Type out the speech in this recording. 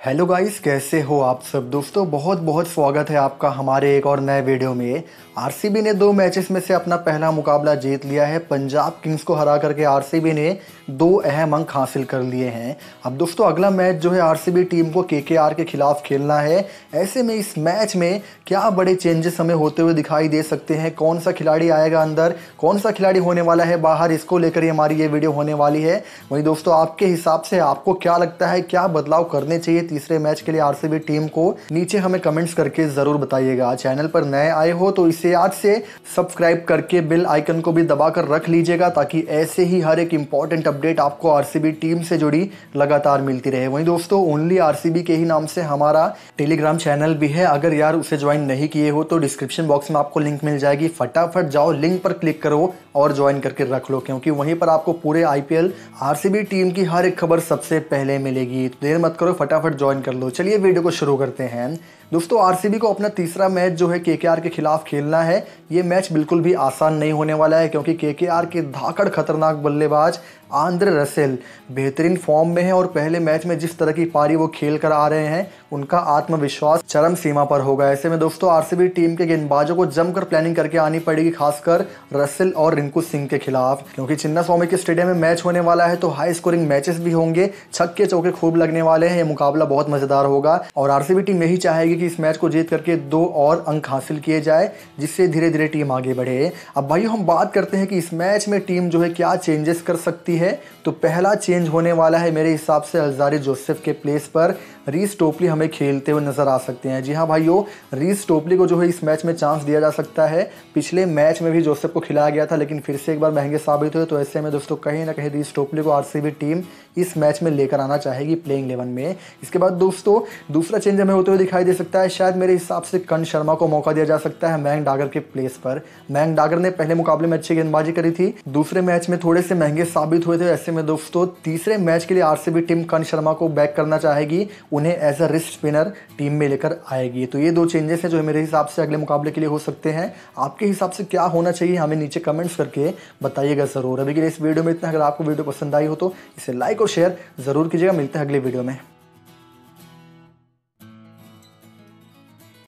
Hello guys कैसे हो आप सब? दोस्तों बहुत बहुत स्वागत है आपका हमारे एक और नए वीडियो में। आरसीबी ने दो मैचेस में से अपना पहला मुकाबला जीत लिया है। पंजाब किंग्स को हरा करके आरसीबी ने दो अहम अंक हासिल कर लिए हैं। अब दोस्तों, अगला मैच जो है आरसीबी टीम को केकेआर के खिलाफ खेलना है। ऐसे में इस मैच में क्या बड़े चेंजेस हमें होते हुए दिखाई दे सकते हैं? कौन सा खिलाड़ी आएगा अंदर? कौन सा खिलाड़ी होने वाला है बाहर? इसको लेकर ही हमारी ये वीडियो होने वाली है। वहीं दोस्तों, आपके हिसाब से आपको क्या लगता है? क्या बदलाव करने चाहिए? तीसरे मैच के लिए आरसीबी टीम को नीचे हमें कमेंट्स करके ज़रूर बताइएगा। चैनल पर नए आए हो तो इसे आज से सब्सक्राइब करके बिल आइकन को भी दबाकर रख लीजिएगा ताकि ऐसे ही हर एक इंपॉर्टेंट अपडेट आपको आरसीबी टीम से जुड़ी लगातार मिलती रहे। वहीं दोस्तों ओनली आरसीबी के ही नाम से हमारा टेलीग्राम चैनल भी है। अगर यार उसे ज्वाइन नहीं किए हो तो डिस्क्रिप्शन बॉक्स में आपको लिंक मिल जाएगी। फटाफट जाओ लिंक पर क्लिक करो और ज्वाइन करके रख लो, क्योंकि वहीं पर आपको पूरे आईपीएल आरसीबी टीम की हर एक खबर सबसे पहले मिलेगी। तो देर मत करो, फटाफट ज्वाइन कर लो। चलिए वीडियो को शुरू करते हैं। दोस्तों आरसीबी को अपना तीसरा मैच जो है केकेआर के खिलाफ खेलना है। ये मैच बिल्कुल भी आसान नहीं होने वाला है, क्योंकि केकेआर के धाकड़ खतरनाक बल्लेबाज आंद्र रसेल बेहतरीन फॉर्म में है और पहले मैच में जिस तरह की पारी वो खेल कर आ रहे हैं, उनका आत्मविश्वास चरम सीमा पर होगा। ऐसे में दोस्तों आरसीबी टीम के गेंदबाजों को जमकर प्लानिंग करके आनी पड़ेगी, खासकर रसेल और रिंकू सिंह के खिलाफ। क्योंकि चिन्ना स्वामी के स्टेडियम में मैच होने वाला है तो हाई स्कोरिंग मैचेस भी होंगे छक्के चौके खूब लगने वाले हैं, ये मुकाबला बहुत मज़ेदार होगा। और आरसीबी टीम यही चाहेगी कि इस मैच को जीत करके दो और अंक हासिल किए जाए, जिससे धीरे धीरे टीम आगे बढ़े। अब भाई हम बात करते हैं कि इस मैच में टीम जो है क्या चेंजेस कर सकती है। तो पहला चेंज होने वाला है मेरे हिसाब से अलजारी जोसेफ के प्लेस पर। रीस टोपली हमें खेलते हुए नज़र आ सकते हैं। जी हाँ भाइयों, रीस टोपली को जो है इस मैच में चांस दिया जा सकता है। पिछले मैच में भी जोसेफ को खिलाया गया था, लेकिन फिर से एक बार महँगे साबित हुए तो ऐसे में दोस्तों कहीं ना कहीं रीस टोपली को आरसीबी टीम इस मैच में लेकर आना चाहेगी प्लेइंग इलेवन में। इसके बाद दोस्तों, दूसरा चेंज हमें होते हुए दिखाई दे सकता है, शायद मेरे हिसाब से कन शर्मा को मौका दिया जा सकता है मैंग डागर के प्लेस पर। मैंग डागर ने पहले मुकाबले में अच्छी गेंदबाजी करी थी। दूसरे मैच में थोड़े से महँगे साबित हुए थे, ऐसे में दोस्तों तीसरे मैच के लिए आरसीबी टीम कन शर्मा को बैक करना चाहेगी, उन्हें as a wrist spinner team में लेकर आएगी। तो ये दो चेंजेस हैं जो मेरे हिसाब से अगले मुकाबले के लिए हो सकते हैं। आपके हिसाब से क्या होना चाहिए, हमें नीचे कमेंट्स करके बताइएगा ज़रूर। अभी के लिए इस वीडियो में इतना। अगर आपको वीडियो पसंद आई हो तो इसे लाइक और शेयर ज़रूर कीजिएगा। मिलते हैं अगले वीडियो में।